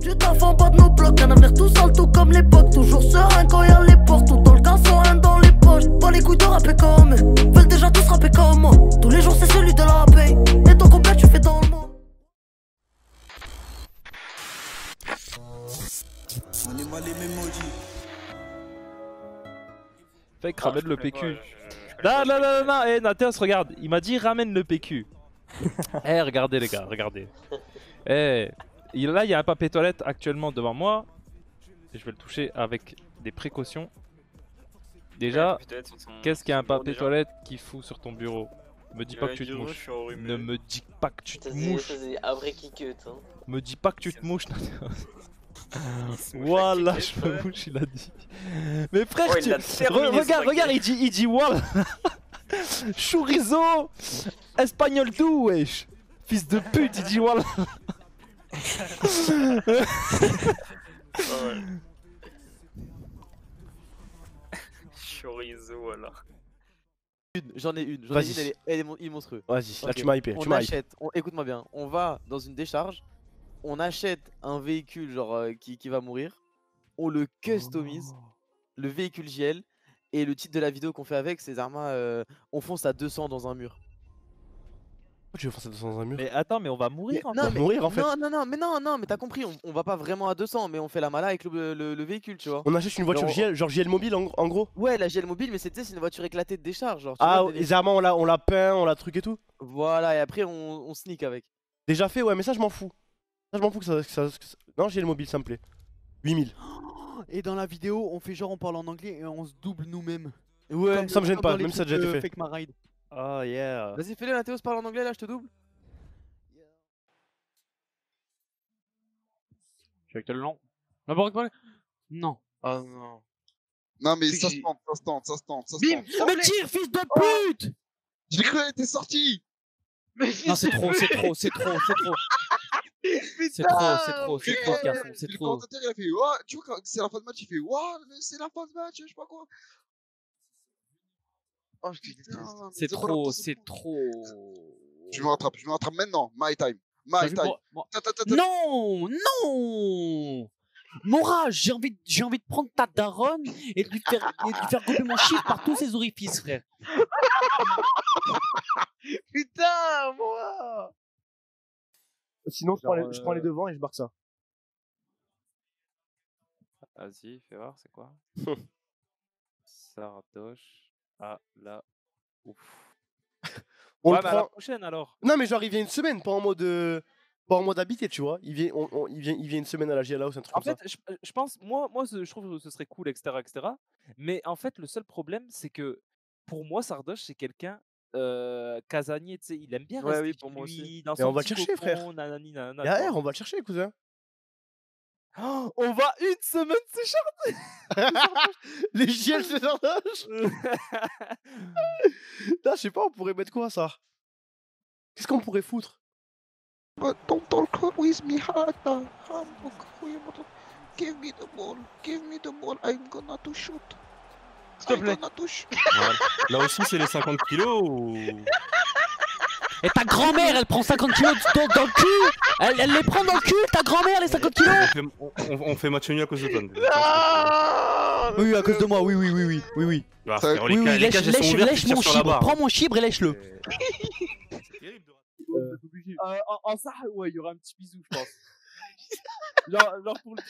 du taf en bas de nos blocs. Un avenir tout seul, tout comme l'époque. Toujours serein quand y'a les portes. Tout dans le garçon, un dans les poches. Pas les couilles de rapper comme eux. Veulent déjà tous rapper comme moi. Tous les jours, c'est celui de la paix. Et ton complet, tu fais dans le monde? On est mal aimé maudit. Fake, ramène le PQ. Non, non, non, non, non, eh, Nathéos, regarde, il m'a dit ramène le PQ. Eh, regardez les gars, regardez. Eh, il- là, il y a un papier toilette actuellement devant moi. Et je vais le toucher avec des précautions. Déjà, qu'est-ce qu'il y a un papier toilette qui fout sur ton bureau Me dis pas que tu te mouches. Ne me dis pas que tu te mouches. hein. Me dis pas que tu te mouches. Voilà, je me mouche, il a dit. Mais frère, Oh, tu- Re- regarde, regarde, il dit, il dit voilà. Chorizo Espagnol tout, wesh Fils de pute, il dit voilà Chorizo alors. Une, j'en ai une, j'en ai Vas-y. une, elle est, elle est mon- il est monstrueux. Vas-y, là tu m'as hypé, On tu achète, on- écoute-moi bien, on va dans une décharge, on achète un véhicule genre euh, qui, qui va mourir, on le customise, le véhicule JL, et le titre de la vidéo qu'on fait avec, c'est Zarma, euh, on fonce à 200 dans un mur. Pourquoi tu veux faire ça dans un mur Mais attends, mais on va mourir en non, fait. mais, mourir, en fait. non, non, non, mais non, non, mais t'as compris, on, on va pas vraiment à 200, mais on fait la mala avec le, le- le véhicule, tu vois. On achète une voiture Genre- JL, genre JL mobile en, en gros Ouais, la GL mobile, mais c'était c'est une voiture éclatée de décharge, genre. tu Ah, vois, les on l'a, on l'a peint, on l'a truc et tout Voilà, et après on, on sneak avec. Déjà fait, ouais, mais ça je m'en fous. Ça je m'en fous que ça, que ça- que ça- Non, JL mobile, ça me plaît. 8000. Et dans la vidéo, on fait genre on parle en anglais et on se double nous-mêmes. Ouais, Comme- ça me gêne pas, même si ça a déjà été fait. Oh yeah Vas-y, fais-le, Mathéo, parle en anglais là, je te double. Je suis avec le long. La barre parler Non. Oh non. Non mais ça se tente, ça se tente, ça se tente, ça se Bim tente. Me tire, fils de pute J'ai cru qu'elle était sortie Non, c'est trop, c'est trop, c'est trop, c'est trop. C'est trop, c'est trop, c'est trop, garçon, c'est Le trop. commentateur il a fait Ouah, tu vois quand c'est la fin de match, il fait Ouah, c'est la fin de match, je sais pas quoi. Oh putain, C'est trop c'est trop. Je me rattrape, je me rattrape maintenant, my time, my time. Non, non Mora, j'ai envie, de- j'ai envie de prendre ta daronne et de lui faire, et de lui faire gober mon chiffre par tous ses orifices, frère. Putain, moi Sinon, je Genre, prends, les, je prends les euh, devants et je marque ça. Vas-y, fais voir, c'est quoi? Sardoche à la ouf. On ouais, le bah, à la prend. prochaine alors Non, mais genre, il vient une semaine, pas en mode. euh, Pas en mode habité, tu vois. Il vient, on- on- il vient, il vient une semaine à la GL House, un truc En comme fait, je, je pense, moi, moi, je trouve que ce serait cool, etc., etc. Mais en fait, le seul problème, c'est que pour moi, Sardoche, c'est quelqu'un euh, casanier, tu sais, il aime bien Ouais, rester oui, chez pour moi aussi. dans Mais son on va le chercher, frère. nanani, nanana, ça. vois. on va le chercher, cousin. Oh, on va une semaine s'écharper Les GL, c'est Sardoche Là, je sais pas, on pourrait mettre quoi ça? Qu'est-ce qu'on pourrait foutre? But don't talk with me hard. I'm okay, but Give me the ball, give me the ball, I'm gonna to shoot. S'il te I'm plaît. gonna to shoot. Là aussi, c'est les 50 kilos ou? Et ta grand-mère, elle prend 50 kilos dans, dans le cul elle, elle les prend dans le cul, ta grand-mère, les 50 kilos On fait, on, on- on fait match nul à cause de toi. Oui, à cause de moi, oui, oui, oui, oui, oui, oui. Ah, Oui, ca- oui, les lèche, lèche, mon chibre, prends mon chibre et lèche-le. Euh, en, en ça, ouais, il y aura un petit bisou, je pense. genre, genre pour le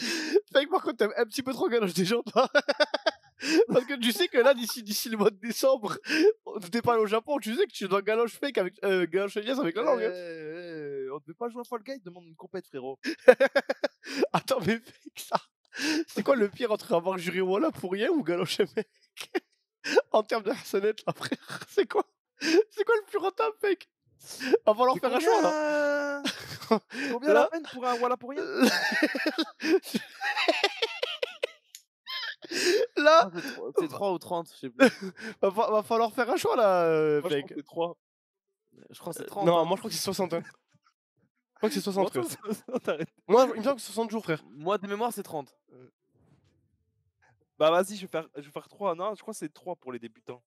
Fait que par contre, t'aimes un petit peu trop galoche des gens, toi. Parce que tu sais que là, d'ici, d'ici le mois de décembre, t'es pas allé au Japon, tu sais que tu dois galoche fake avec, euh, galoche alias avec la langue. hein. Euh, on ne peut pas jouer à Fall Guy, demande une compète, frérot. Attends, mais fake ça. C'est quoi le pire entre avoir juré Walla pour rien ou galoche un mec? En termes de personnalité, là, frère, c'est quoi? C'est quoi le plus rentable, fake Va falloir faire un choix, là. Combien Là- la peine pour un voilà pour rien? Là, C'est 3 ou 30, je sais plus. va, fa- va falloir faire un choix, là, euh, Moi, je pense que c'est 3. Je crois que c'est 30. Non, hein. moi je crois que c'est 60. hein. Je crois que c'est 60, frère. Moi, il me semble que c'est 60 jours, frère. Moi de mémoire, c'est 30. Bah vas-y, je vais faire, je vais faire 3. Non, je crois que c'est 3 pour les débutants.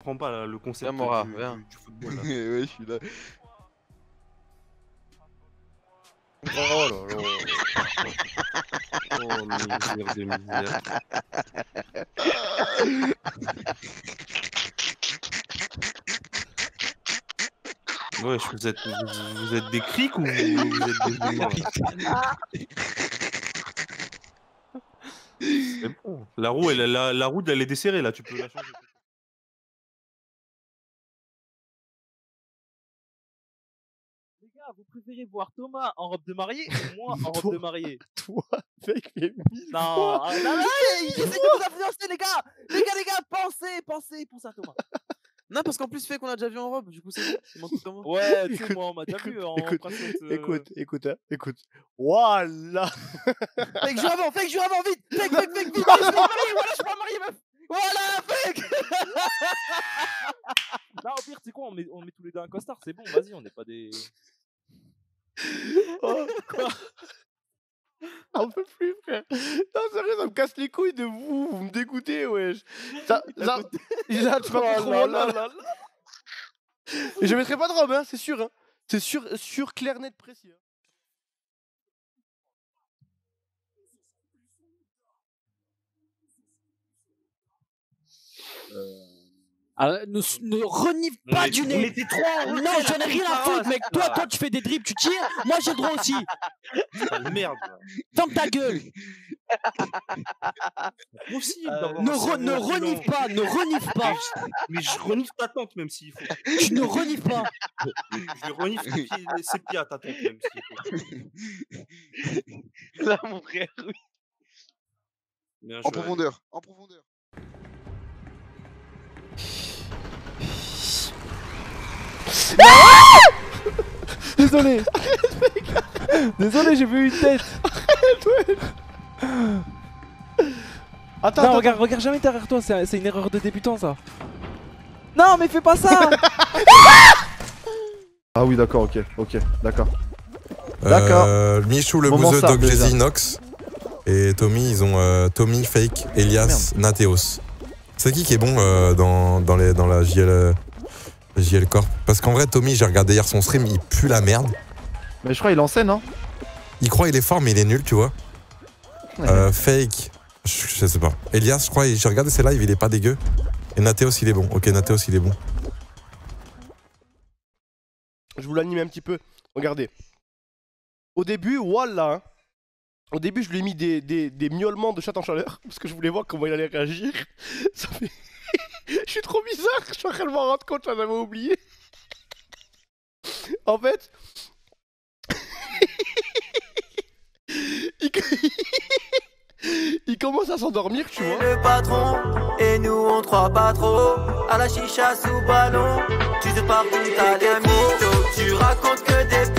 Je comprends pas là, le concept Viens, Mora, du, viens. du- du football. Là. ouais, je suis là. Oh là là. Oh misère de misère. Wesh, vous êtes, vous, vous êtes des crics ou vous, vous êtes des humains C'est bon. La roue, elle, la, la roue, elle est desserrée là, tu peux la changer. Vous préférez voir Thomas en robe de mariée ou moi en robe de mariée? Toi, mec, mais mille Non, fois. ah, Non, non, non, non, il essaie de vous influencer, les gars Les gars, les gars, pensez, pensez, pensez à Thomas Non, parce qu'en plus, fait qu'on a déjà vu en robe, du coup, c'est comment Ouais, tu sais, Écoute, moi, on m'a déjà vu en écoute, bracelet, euh, Écoute, écoute, hein, écoute. Voilà Fake jure avant, fake jure avant, vite Fake, fake, fake, vite je suis pas marié, voilà, je suis pas marié, meuf Voilà, fake Non, au pire, c'est quoi on met, on met tous les deux un costard, c'est bon, vas-y, on n'est pas des. Oh, quoi? On peut plus, frère. Non, sérieux, ça me casse les couilles de vous. Vous me dégoûtez, wesh. Ça, ça, tu vas Oh trop là je mettrai pas de robe, hein, c'est sûr. Hein. C'est sûr, sûr, clair, net, précis. hein. Ah, ne, ne renifle pas Mais- du mais nez. t'es trop en Non, j'en ai rien à foutre, mec. Toi, là. toi, tu fais des dribbles, tu tires. Moi, j'ai le droit aussi. Ah, Merde. Ferme ta gueule. Possible Euh, Ne, re- ne renifle pas, ne renifle pas. Mais je renifle ta tante même s'il faut. Tu ne renifles pas. Je pieds- ses pieds à ta tante même s'il faut. Là, mon frère, oui. En profondeur, en profondeur. Désolé Désolé, j'ai vu une tête Attends, Non, attends, regarde, regarde jamais derrière toi, c'est une erreur de débutant ça Non, mais fais pas ça Ah oui, d'accord, ok, ok, d'accord. D'accord. Euh, Michou, le bouseux, Doc déjà. Jay-Z, Nox. Et Tommy, ils ont euh, Tommy, Fake, Elias, Nateos. C'est qui qui est bon euh, dans, dans, les, dans la JL, euh, JL Corp Parce qu'en vrai, Tommy, j'ai regardé hier son stream, il pue la merde. Mais je crois qu'il enseigne, non Il croit il est fort, mais il est nul, tu vois. Euh, fake, je, je sais pas. Elias, je crois, j'ai regardé ses lives, il est pas dégueu. Et Nateos, il est bon. Ok, Nateos, il est bon. Je vous l'anime un petit peu. Regardez. Au début, voilà. hein. Au début, je lui ai mis des, des, des miaulements de chat en chaleur parce que je voulais voir comment il allait réagir. Ça fait... je suis en train de m'en rendre compte, j'en avais oublié. en fait. Il commence à s'endormir, tu vois. Le patron, et nous on croit pas trop. À la chicha sous ballon, tu te parles tout à des. Tu racontes que des